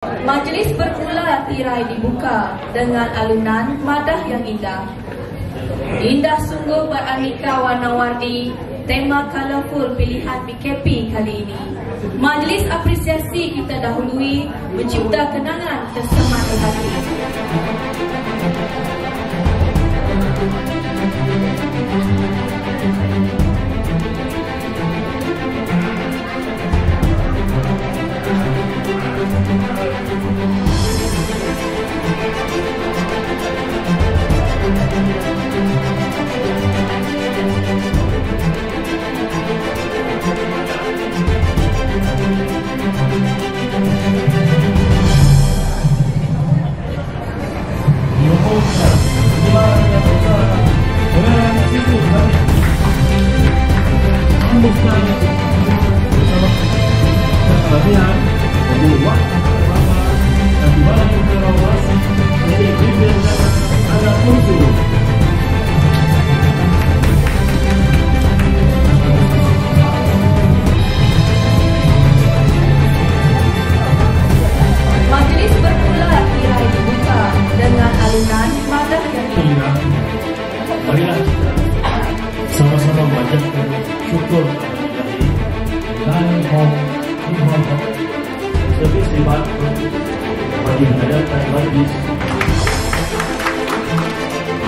Majlis bermula tirai dibuka dengan alunan madah yang indah. Indah sungguh beraneka warna-warni tema colorful pilihan BKP kali ini. Majlis apresiasi kita dahului mencipta kenangan tersemat hati.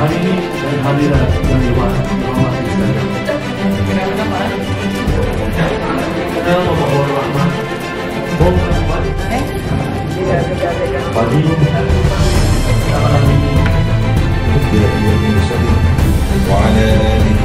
hari ini dan hari yang di luar Kita di rahmat? Rahmat? Pagi. Kita malam ini. Tidak, tidak. Wahai.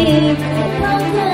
Spirit come down.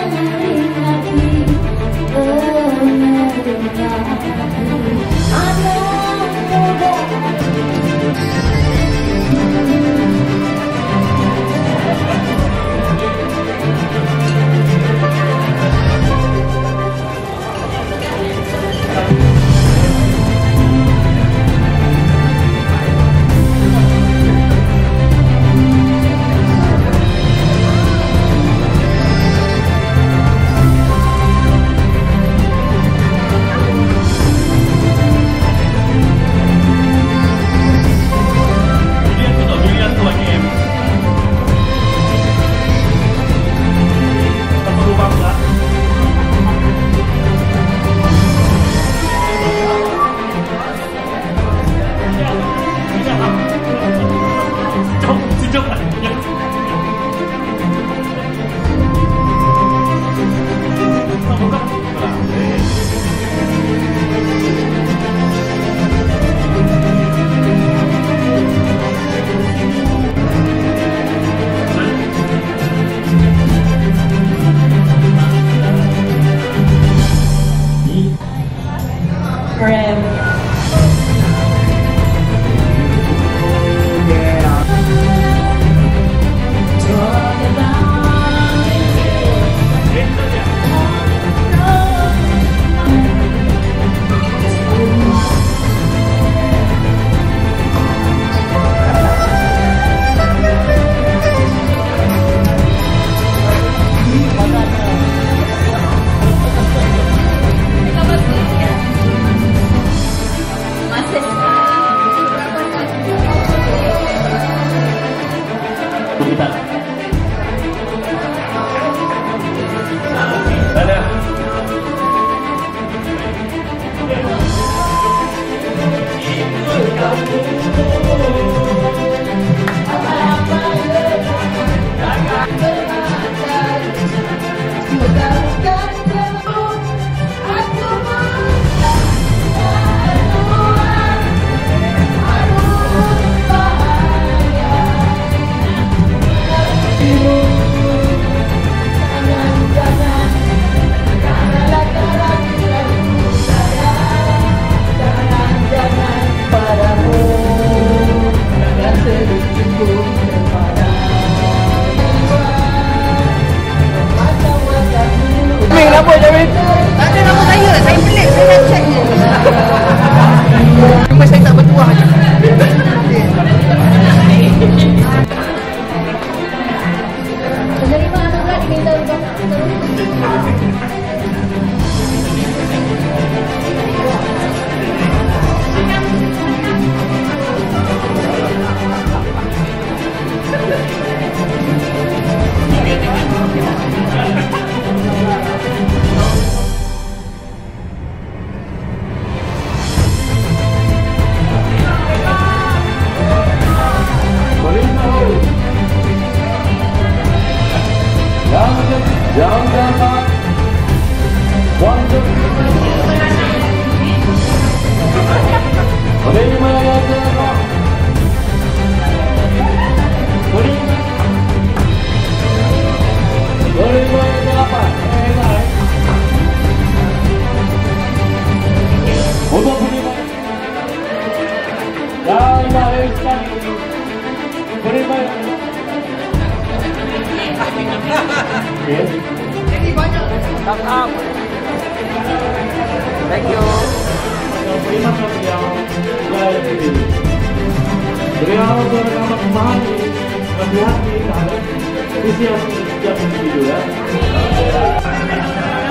that. thumbs up. Thank you. Terima kasih yang baik ini. Beliau sudah sangat memahami, berhati-hati, dan disiasi setiap individu ya. Terima kasih.